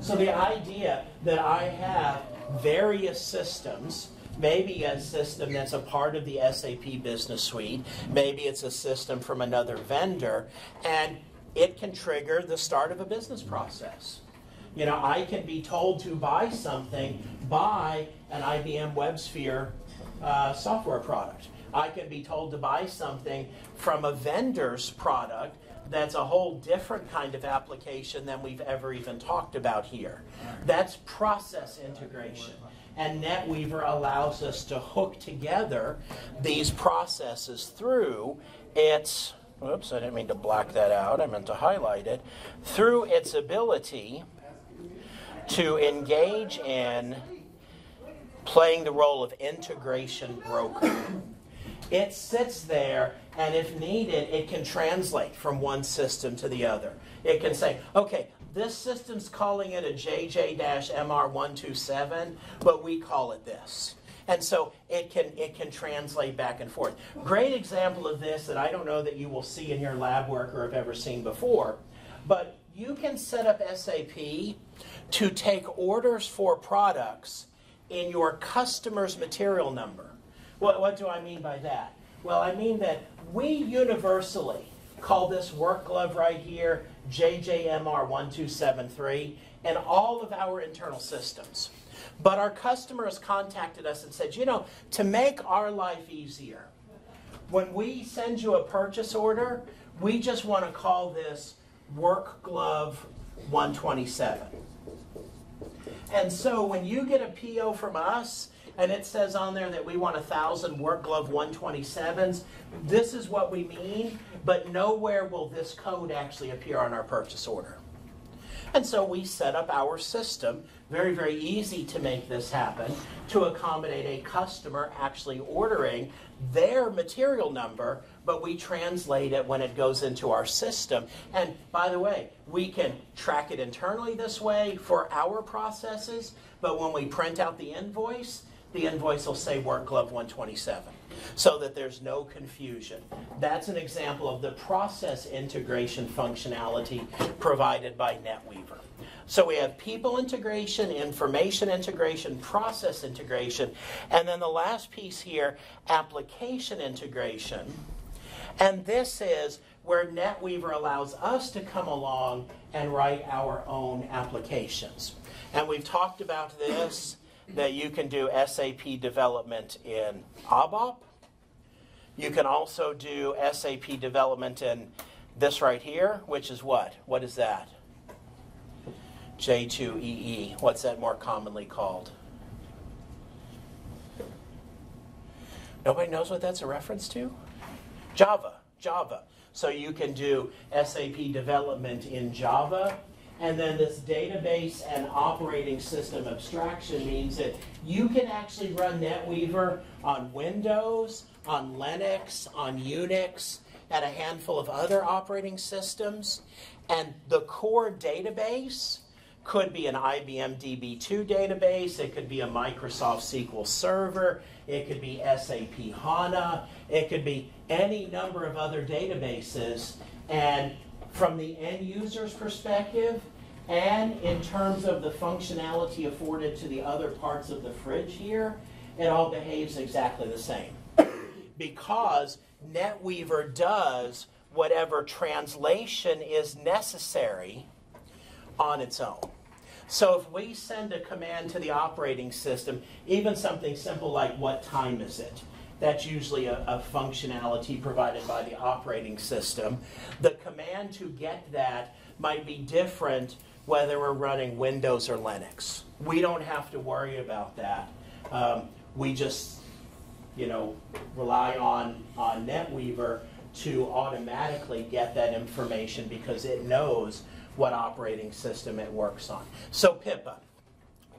So, the idea that I have various systems Maybe a system that's a part of the SAP Business Suite. Maybe it's a system from another vendor. And it can trigger the start of a business process. You know, I can be told to buy something, buy an IBM WebSphere uh, software product. I can be told to buy something from a vendor's product that's a whole different kind of application than we've ever even talked about here. That's process integration. And NetWeaver allows us to hook together these processes through its, oops, I didn't mean to black that out, I meant to highlight it, through its ability to engage in playing the role of integration broker. It sits there, and if needed, it can translate from one system to the other. It can say, okay, this system's calling it a JJ-MR127, but we call it this. And so it can it can translate back and forth. Great example of this that I don't know that you will see in your lab work or have ever seen before, but you can set up SAP to take orders for products in your customer's material number. What, what do I mean by that? Well, I mean that we universally call this work glove right here JJMR1273 and all of our internal systems. But our customer has contacted us and said, you know, to make our life easier, when we send you a purchase order, we just want to call this work glove 127. And so when you get a PO from us and it says on there that we want a thousand work glove 127s, this is what we mean, but nowhere will this code actually appear on our purchase order. And so we set up our system, very, very easy to make this happen, to accommodate a customer actually ordering their material number, but we translate it when it goes into our system. And by the way, we can track it internally this way for our processes, but when we print out the invoice, the invoice will say work glove 127 so that there's no confusion. That's an example of the process integration functionality provided by NetWeaver. So we have people integration, information integration, process integration, and then the last piece here, application integration. And this is where NetWeaver allows us to come along and write our own applications. And we've talked about this that you can do SAP development in ABAP. You can also do SAP development in this right here, which is what? What is that? J2EE. What's that more commonly called? Nobody knows what that's a reference to? Java. Java. So you can do SAP development in Java and then this database and operating system abstraction means that you can actually run NetWeaver on Windows, on Linux, on Unix, and a handful of other operating systems. And the core database could be an IBM DB2 database, it could be a Microsoft SQL Server, it could be SAP HANA, it could be any number of other databases. And from the end user's perspective and in terms of the functionality afforded to the other parts of the fridge here, it all behaves exactly the same. Because NetWeaver does whatever translation is necessary on its own. So if we send a command to the operating system, even something simple like what time is it? That's usually a, a, functionality provided by the operating system. The command to get that might be different whether we're running Windows or Linux. We don't have to worry about that. Um, we just, you know, rely on, on NetWeaver to automatically get that information because it knows what operating system it works on. So PIPA,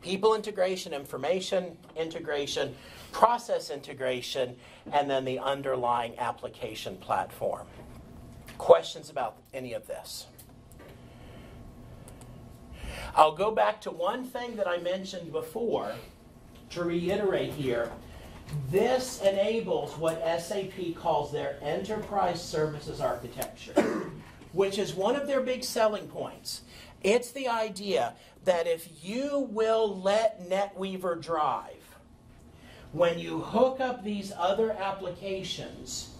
people integration, information integration, process integration, and then the underlying application platform. Questions about any of this? I'll go back to one thing that I mentioned before to reiterate here. This enables what SAP calls their enterprise services architecture, which is one of their big selling points. It's the idea that if you will let NetWeaver drive, when you hook up these other applications,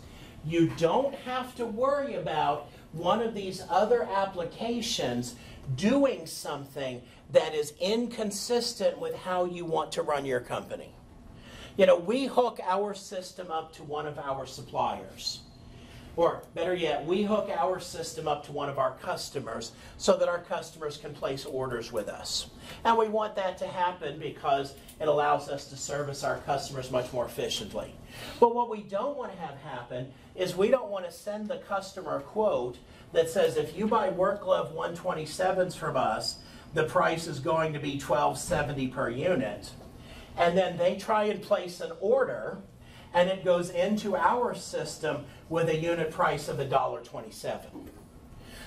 you don't have to worry about one of these other applications doing something that is inconsistent with how you want to run your company. You know, we hook our system up to one of our suppliers. Or better yet, we hook our system up to one of our customers so that our customers can place orders with us. And we want that to happen because it allows us to service our customers much more efficiently. But what we don't want to have happen is we don't want to send the customer a quote that says if you buy work glove 127s from us, the price is going to be 1270 per unit. And then they try and place an order and it goes into our system with a unit price of $1.27.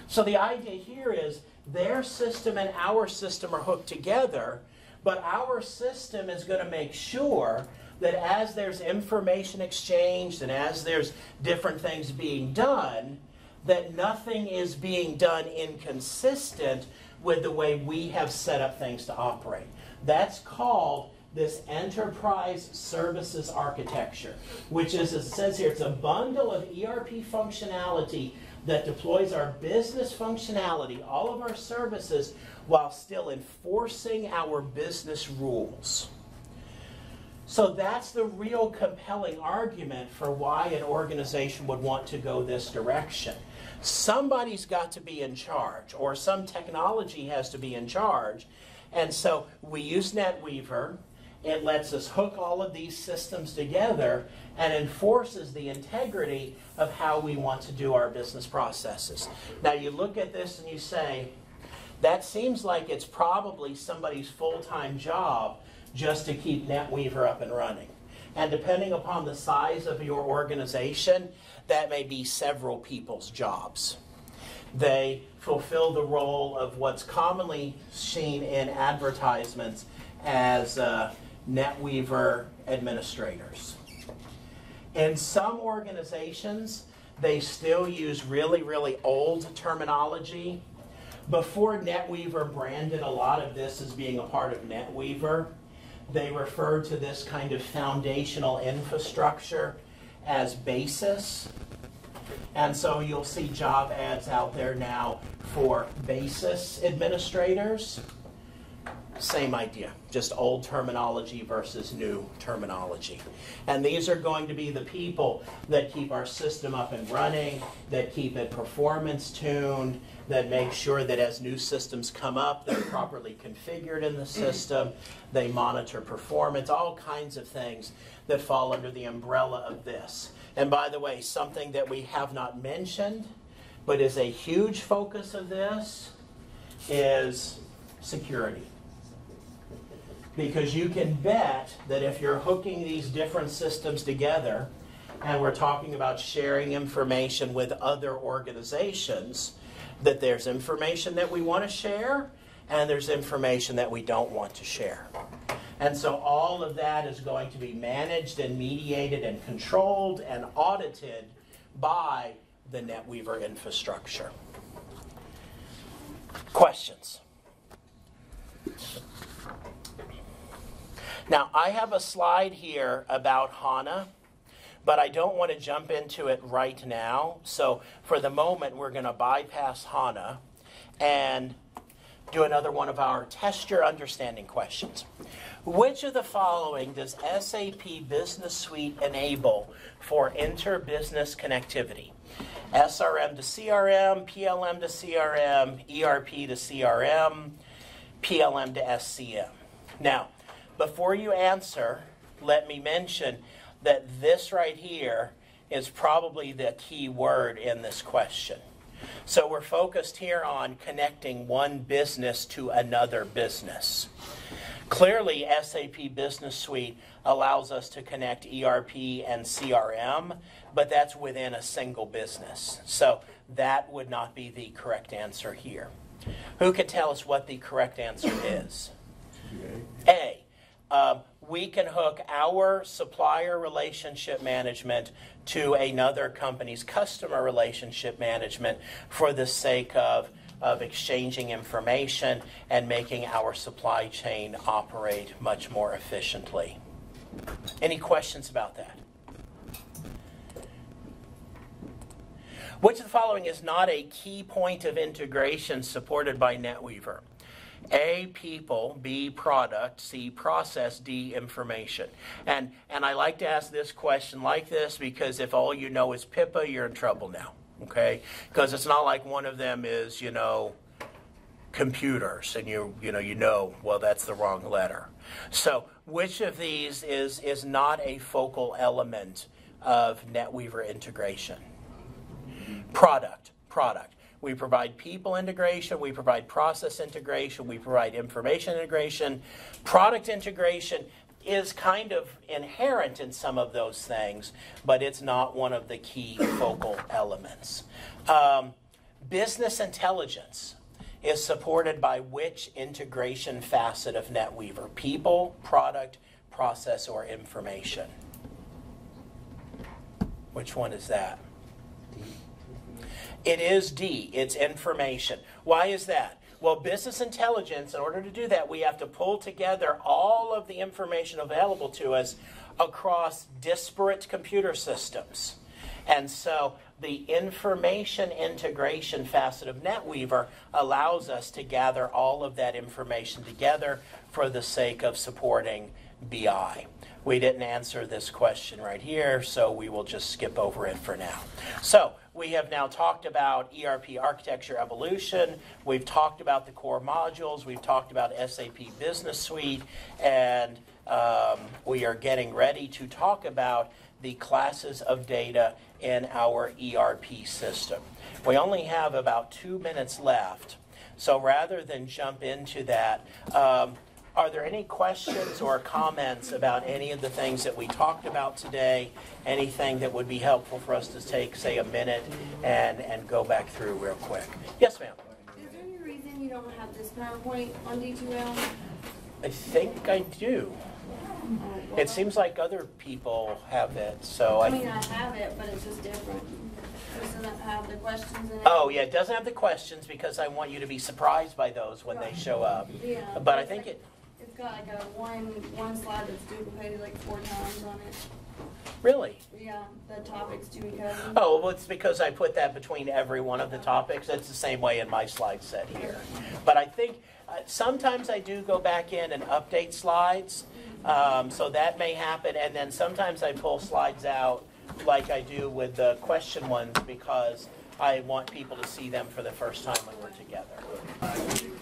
So the idea here is their system and our system are hooked together, but our system is going to make sure that as there's information exchanged and as there's different things being done, that nothing is being done inconsistent with the way we have set up things to operate. That's called this enterprise services architecture, which is, as it says here, it's a bundle of ERP functionality that deploys our business functionality, all of our services, while still enforcing our business rules. So that's the real compelling argument for why an organization would want to go this direction. Somebody's got to be in charge, or some technology has to be in charge. And so we use NetWeaver. It lets us hook all of these systems together and enforces the integrity of how we want to do our business processes. Now, you look at this and you say, that seems like it's probably somebody's full time job just to keep NetWeaver up and running. And depending upon the size of your organization, that may be several people's jobs. They fulfill the role of what's commonly seen in advertisements as uh, NetWeaver administrators. In some organizations, they still use really, really old terminology. Before NetWeaver branded a lot of this as being a part of NetWeaver, they referred to this kind of foundational infrastructure as basis. And so you'll see job ads out there now for basis administrators. Same idea, just old terminology versus new terminology. And these are going to be the people that keep our system up and running, that keep it performance tuned, that make sure that as new systems come up, they're properly configured in the system, they monitor performance, all kinds of things that fall under the umbrella of this. And by the way, something that we have not mentioned, but is a huge focus of this, is security. Because you can bet that if you're hooking these different systems together, and we're talking about sharing information with other organizations, that there's information that we want to share and there's information that we don't want to share. And so all of that is going to be managed and mediated and controlled and audited by the NetWeaver infrastructure. Questions? Now, I have a slide here about HANA, but I don't want to jump into it right now. So, for the moment, we're going to bypass HANA and do another one of our test your understanding questions. Which of the following does SAP Business Suite enable for inter-business connectivity? SRM to CRM, PLM to CRM, ERP to CRM, PLM to SCM. Now, before you answer, let me mention that this right here is probably the key word in this question. So we're focused here on connecting one business to another business. Clearly, SAP Business Suite allows us to connect ERP and CRM, but that's within a single business. So that would not be the correct answer here. Who can tell us what the correct answer is? A. Um, we can hook our supplier relationship management to another company's customer relationship management for the sake of, of exchanging information and making our supply chain operate much more efficiently. Any questions about that? Which of the following is not a key point of integration supported by NetWeaver? A, people, B, product, C, process, D, information. And, and I like to ask this question like this because if all you know is Pippa, you're in trouble now, okay? Because it's not like one of them is, you know, computers and you, you know, you know, well, that's the wrong letter. So which of these is, is not a focal element of NetWeaver integration? Product, product. We provide people integration, we provide process integration, we provide information integration. Product integration is kind of inherent in some of those things, but it's not one of the key focal elements. Um, business intelligence is supported by which integration facet of NetWeaver? People, product, process, or information? Which one is that? It is D, it's information. Why is that? Well, business intelligence, in order to do that, we have to pull together all of the information available to us across disparate computer systems. And so the information integration facet of NetWeaver allows us to gather all of that information together for the sake of supporting BI. We didn't answer this question right here, so we will just skip over it for now. So, we have now talked about ERP architecture evolution. We've talked about the core modules. We've talked about SAP Business Suite. And um, we are getting ready to talk about the classes of data in our ERP system. We only have about two minutes left. So rather than jump into that, um, are there any questions or comments about any of the things that we talked about today? Anything that would be helpful for us to take, say, a minute and, and go back through real quick? Yes, ma'am. Is there any reason you don't have this PowerPoint on D2L? I think I do. It seems like other people have it, so I mean, I. Have it, but it's just different. Doesn't have the questions in it? Oh, yeah, it doesn't have the questions because I want you to be surprised by those when they show up. Yeah. But I think it, got like a one, one slide that's duplicated like four times on it. really? Yeah, the topics to be covered. Oh, well, it's because I put that between every one of the topics. It's the same way in my slide set here. But I think uh, sometimes I do go back in and update slides, um, so that may happen. And then sometimes I pull slides out like I do with the question ones because I want people to see them for the first time when we're together.